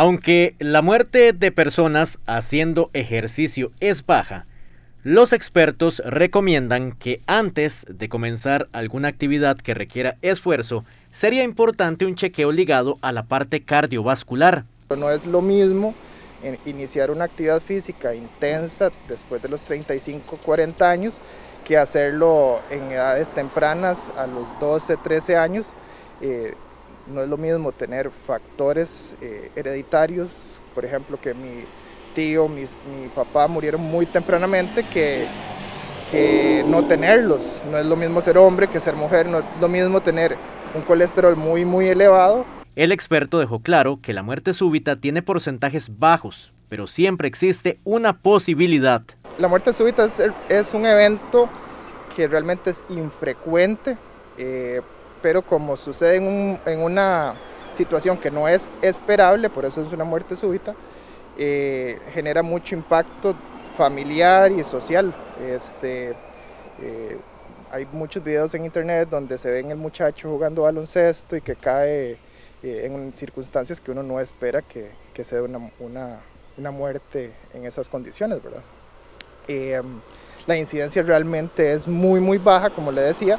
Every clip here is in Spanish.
Aunque la muerte de personas haciendo ejercicio es baja, los expertos recomiendan que antes de comenzar alguna actividad que requiera esfuerzo, sería importante un chequeo ligado a la parte cardiovascular. No es lo mismo iniciar una actividad física intensa después de los 35, 40 años que hacerlo en edades tempranas a los 12, 13 años. Eh, no es lo mismo tener factores eh, hereditarios, por ejemplo, que mi tío, mi papá murieron muy tempranamente, que, que no tenerlos. No es lo mismo ser hombre que ser mujer, no es lo mismo tener un colesterol muy, muy elevado. El experto dejó claro que la muerte súbita tiene porcentajes bajos, pero siempre existe una posibilidad. La muerte súbita es, un evento que realmente es infrecuente, eh, pero como sucede en, una situación que no es esperable, por eso es una muerte súbita, eh, genera mucho impacto familiar y social. Este, eh, hay muchos videos en internet donde se ven el muchacho jugando baloncesto y que cae eh, en circunstancias que uno no espera que, que se dé una, una, muerte en esas condiciones, ¿verdad? la incidencia realmente es muy muy baja, como le decía,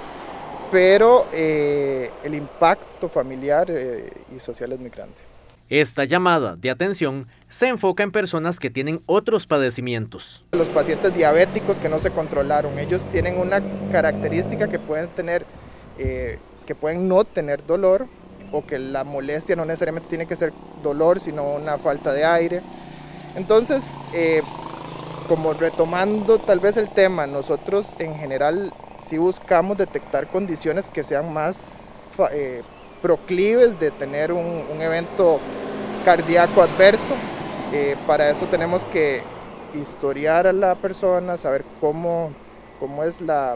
pero eh, el impacto familiar eh, y social es muy grande. Esta llamada de atención se enfoca en personas que tienen otros padecimientos. Los pacientes diabéticos que no se controlaron, ellos tienen una característica que pueden tener, eh, que pueden no tener dolor o que la molestia no necesariamente tiene que ser dolor, sino una falta de aire. Entonces, como retomando tal vez el tema, nosotros en general si buscamos detectar condiciones que sean más eh, proclives de tener un, evento cardíaco adverso. Eh, para eso tenemos que historiar a la persona, saber cómo, cómo es la,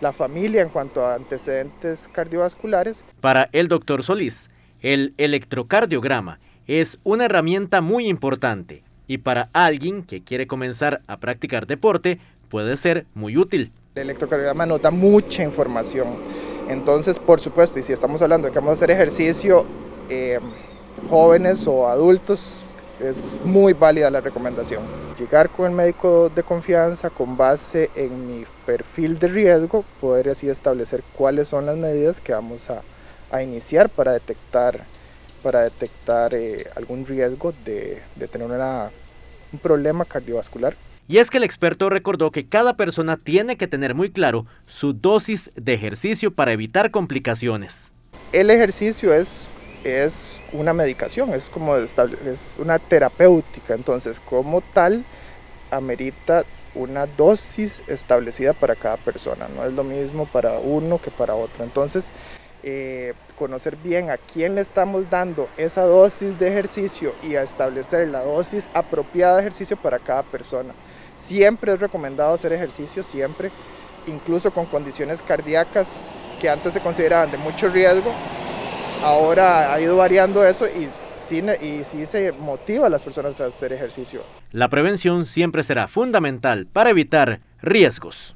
la familia en cuanto a antecedentes cardiovasculares. Para el doctor Solís, el electrocardiograma es una herramienta muy importante y para alguien que quiere comenzar a practicar deporte puede ser muy útil. El electrocardiograma nos da mucha información. Entonces, por supuesto, y si estamos hablando de que vamos a hacer ejercicio, eh, jóvenes o adultos, es muy válida la recomendación. Llegar con el médico de confianza con base en mi perfil de riesgo, poder así establecer cuáles son las medidas que vamos a, iniciar para detectar, para detectar eh, algún riesgo de, tener un problema cardiovascular. Y es que el experto recordó que cada persona tiene que tener muy claro su dosis de ejercicio para evitar complicaciones. El ejercicio es, es una medicación, es como es una terapéutica, entonces como tal amerita una dosis establecida para cada persona, no es lo mismo para uno que para otro. Entonces, eh, conocer bien a quién le estamos dando esa dosis de ejercicio y a establecer la dosis apropiada de ejercicio para cada persona. Siempre es recomendado hacer ejercicio, siempre, incluso con condiciones cardíacas que antes se consideraban de mucho riesgo. Ahora ha ido variando eso y sí, y sí se motiva a las personas a hacer ejercicio. La prevención siempre será fundamental para evitar riesgos.